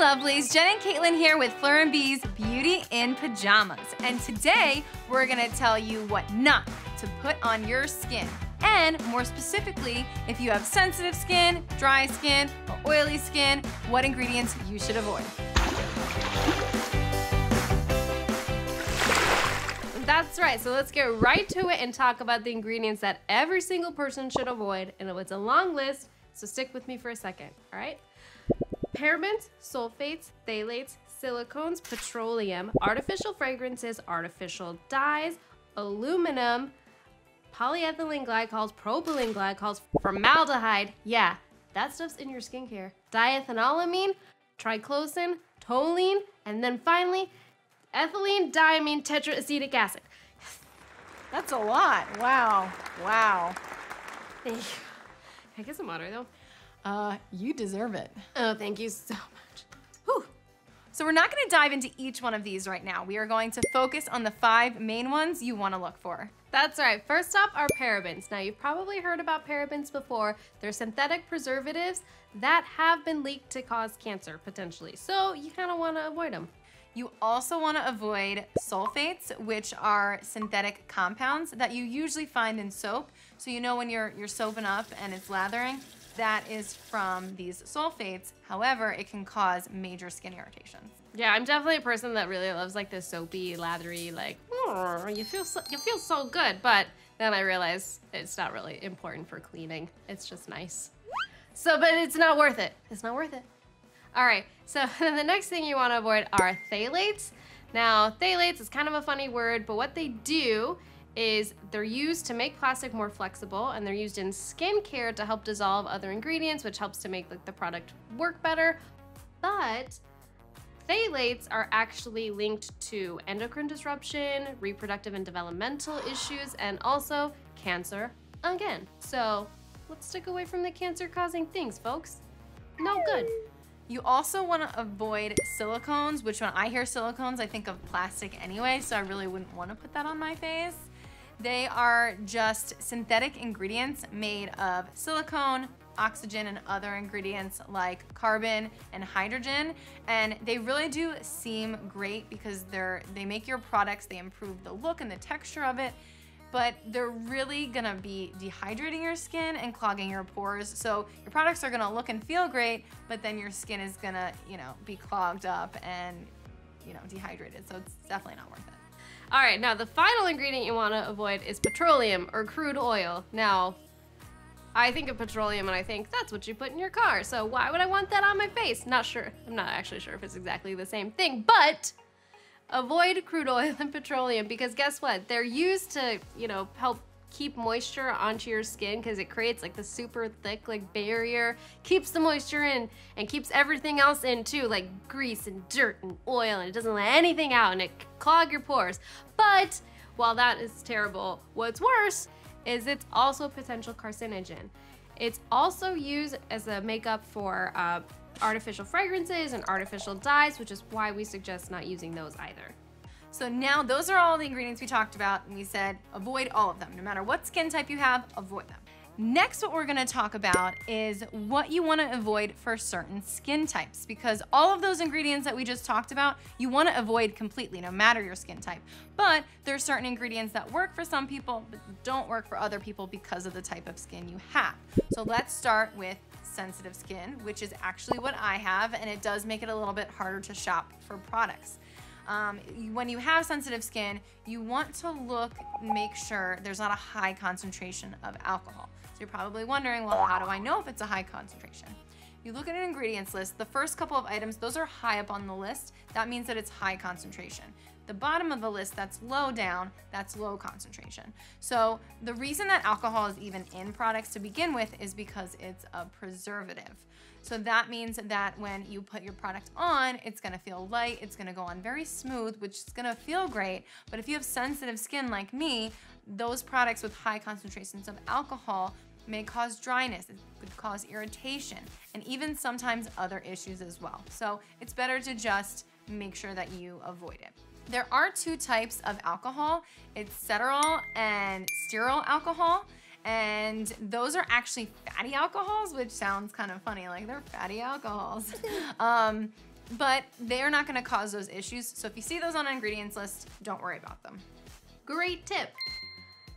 lovelies, Jen and Caitlin here with Fleur and Bee's Beauty in Pajamas. And today we're gonna tell you what not to put on your skin. And more specifically, if you have sensitive skin, dry skin, or oily skin, what ingredients you should avoid. That's right. So let's get right to it and talk about the ingredients that every single person should avoid. And it's a long list, so stick with me for a second, all right? Parabens, sulfates, phthalates, silicones, petroleum, artificial fragrances, artificial dyes, aluminum, polyethylene glycols, propylene glycols, formaldehyde. Yeah, that stuff's in your skincare. Diethanolamine, triclosan, toluene, and then finally, ethylene diamine tetraacetic acid. That's a lot. Wow. Wow. I get some water though? Uh, you deserve it. Oh, thank you so much. Whew. So we're not gonna dive into each one of these right now. We are going to focus on the five main ones you wanna look for. That's right. First up are parabens. Now, you've probably heard about parabens before. They're synthetic preservatives that have been leaked to cause cancer, potentially. So you kind of want to avoid them. You also want to avoid sulfates, which are synthetic compounds that you usually find in soap. So you know when you're, you're soaping up and it's lathering, that is from these sulfates. However, it can cause major skin irritations. Yeah, I'm definitely a person that really loves like the soapy, lathery, like you feel so, you feel so good. But then I realize it's not really important for cleaning. It's just nice. So, but it's not worth it. It's not worth it. All right, so the next thing you want to avoid are phthalates. Now, phthalates is kind of a funny word, but what they do is they're used to make plastic more flexible and they're used in skincare to help dissolve other ingredients, which helps to make like, the product work better. But phthalates are actually linked to endocrine disruption, reproductive and developmental issues, and also cancer again. So let's stick away from the cancer causing things, folks. No good. You also want to avoid silicones, which when I hear silicones, I think of plastic anyway, so I really wouldn't want to put that on my face. They are just synthetic ingredients made of silicone, oxygen, and other ingredients like carbon and hydrogen. And they really do seem great because they're they make your products, they improve the look and the texture of it, but they're really gonna be dehydrating your skin and clogging your pores. So your products are gonna look and feel great, but then your skin is gonna, you know, be clogged up and, you know, dehydrated. So it's definitely not worth it. All right, now the final ingredient you want to avoid is petroleum or crude oil. Now, I think of petroleum and I think that's what you put in your car. So why would I want that on my face? Not sure. I'm not actually sure if it's exactly the same thing, but avoid crude oil and petroleum because guess what? They're used to, you know, help keep moisture onto your skin because it creates like the super thick like barrier, keeps the moisture in and keeps everything else in too, like grease and dirt and oil and it doesn't let anything out and it clog your pores. But while that is terrible, what's worse is it's also a potential carcinogen. It's also used as a makeup for uh, artificial fragrances and artificial dyes, which is why we suggest not using those either. So now those are all the ingredients we talked about and we said avoid all of them. No matter what skin type you have, avoid them. Next, what we're gonna talk about is what you wanna avoid for certain skin types because all of those ingredients that we just talked about, you wanna avoid completely, no matter your skin type. But there are certain ingredients that work for some people, but don't work for other people because of the type of skin you have. So let's start with sensitive skin, which is actually what I have, and it does make it a little bit harder to shop for products. Um, when you have sensitive skin, you want to look, make sure there's not a high concentration of alcohol. So you're probably wondering, well, how do I know if it's a high concentration? You look at an ingredients list, the first couple of items, those are high up on the list. That means that it's high concentration. The bottom of the list that's low down, that's low concentration. So the reason that alcohol is even in products to begin with is because it's a preservative. So that means that when you put your product on, it's gonna feel light, it's gonna go on very smooth, which is gonna feel great. But if you have sensitive skin like me, those products with high concentrations of alcohol may cause dryness, it could cause irritation, and even sometimes other issues as well. So it's better to just make sure that you avoid it. There are two types of alcohol. It's cetearyl and stearyl alcohol. And those are actually fatty alcohols, which sounds kind of funny, like they're fatty alcohols. um, but they are not gonna cause those issues. So if you see those on an ingredients list, don't worry about them. Great tip.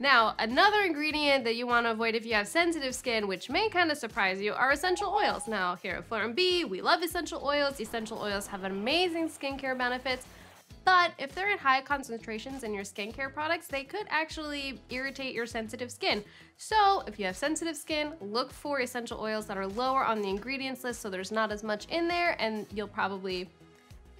Now, another ingredient that you want to avoid if you have sensitive skin, which may kind of surprise you, are essential oils. Now, here at Fleur Bee, we love essential oils. Essential oils have amazing skincare benefits, but if they're in high concentrations in your skincare products, they could actually irritate your sensitive skin. So if you have sensitive skin, look for essential oils that are lower on the ingredients list so there's not as much in there and you'll probably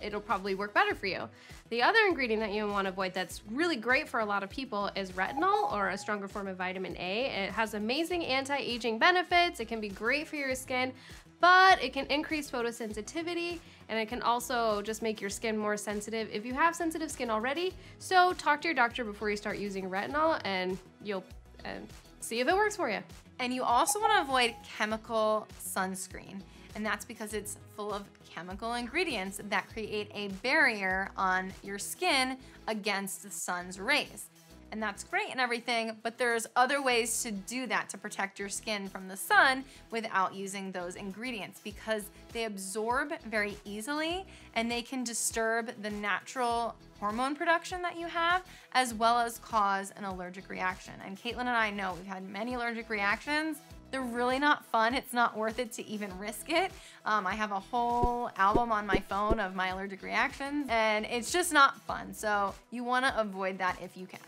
it'll probably work better for you. The other ingredient that you want to avoid that's really great for a lot of people is retinol or a stronger form of vitamin A. It has amazing anti-aging benefits. It can be great for your skin, but it can increase photosensitivity and it can also just make your skin more sensitive if you have sensitive skin already. So talk to your doctor before you start using retinol and you'll and see if it works for you. And you also want to avoid chemical sunscreen. And that's because it's full of chemical ingredients that create a barrier on your skin against the sun's rays. And that's great and everything, but there's other ways to do that to protect your skin from the sun without using those ingredients because they absorb very easily and they can disturb the natural hormone production that you have as well as cause an allergic reaction. And Caitlin and I know we've had many allergic reactions they're really not fun. It's not worth it to even risk it. Um, I have a whole album on my phone of my allergic reactions and it's just not fun. So you wanna avoid that if you can.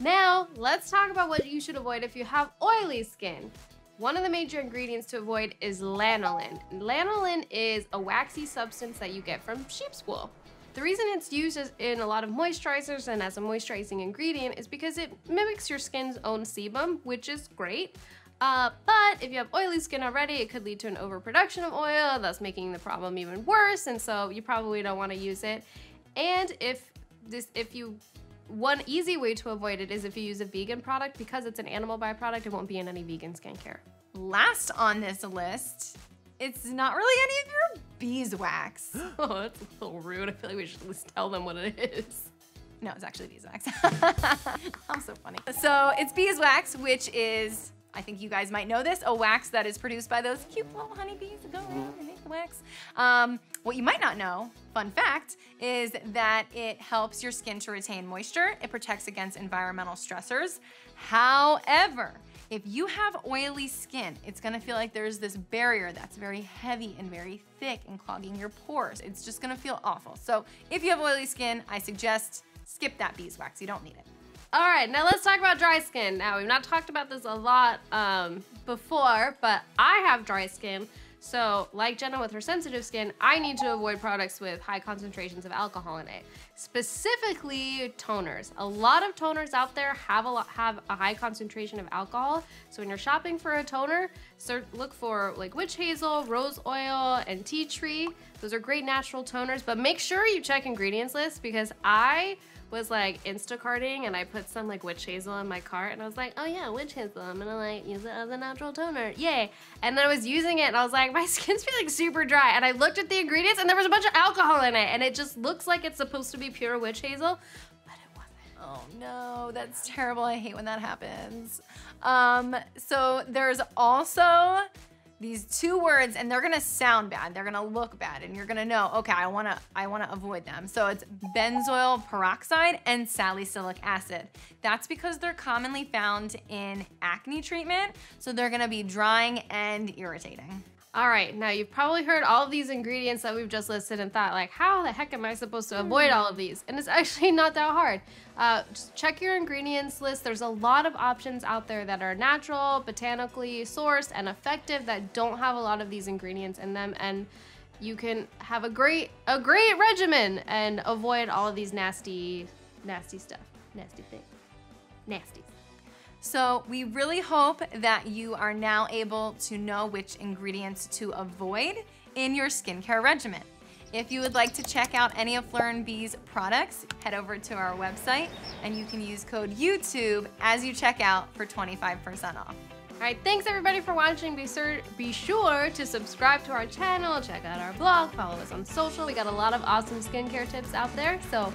Now, let's talk about what you should avoid if you have oily skin. One of the major ingredients to avoid is lanolin. Lanolin is a waxy substance that you get from sheep's wool. The reason it's used in a lot of moisturizers and as a moisturizing ingredient is because it mimics your skin's own sebum, which is great. Uh, but if you have oily skin already, it could lead to an overproduction of oil, thus making the problem even worse. And so you probably don't want to use it. And if this, if you, one easy way to avoid it is if you use a vegan product because it's an animal byproduct, it won't be in any vegan skincare. Last on this list, it's not really any of your beeswax. oh, that's a little rude. I feel like we should at least tell them what it is. No, it's actually beeswax. I'm so funny. So it's beeswax, which is I think you guys might know this, a wax that is produced by those cute little honeybees that go around and make the wax. Um, what you might not know, fun fact, is that it helps your skin to retain moisture. It protects against environmental stressors. However, if you have oily skin, it's gonna feel like there's this barrier that's very heavy and very thick and clogging your pores. It's just gonna feel awful. So if you have oily skin, I suggest skip that beeswax. You don't need it. All right, now let's talk about dry skin. Now, we've not talked about this a lot um, before, but I have dry skin. So, like Jenna with her sensitive skin, I need to avoid products with high concentrations of alcohol in it. Specifically, toners. A lot of toners out there have a lot, have a high concentration of alcohol. So when you're shopping for a toner, start, look for like witch hazel, rose oil, and tea tree. Those are great natural toners, but make sure you check ingredients list because I was like Instacarting and I put some like witch hazel in my cart and I was like, oh yeah, witch hazel. I'm gonna like use it as a natural toner. Yay. And then I was using it and I was like, my skin's feeling super dry. And I looked at the ingredients and there was a bunch of alcohol in it and it just looks like it's supposed to be pure witch hazel, but it wasn't. Oh no, that's terrible. I hate when that happens. Um, so there's also these two words and they're gonna sound bad. They're gonna look bad and you're gonna know okay i want to i want to avoid them. So it's benzoyl peroxide and salicylic acid. That's because they're commonly found in acne treatment so they're gonna be drying and irritating all right, now you've probably heard all of these ingredients that we've just listed and thought like, how the heck am I supposed to avoid all of these? And it's actually not that hard. Uh, just check your ingredients list. There's a lot of options out there that are natural, botanically sourced, and effective that don't have a lot of these ingredients in them. And you can have a great, a great regimen and avoid all of these nasty, nasty stuff. Nasty things. Nasty. So we really hope that you are now able to know which ingredients to avoid in your skincare regimen. If you would like to check out any of Fleur Bee's products, head over to our website and you can use code YouTube as you check out for 25% off. All right, thanks everybody for watching. Be sure, be sure to subscribe to our channel, check out our blog, follow us on social. We got a lot of awesome skincare tips out there. So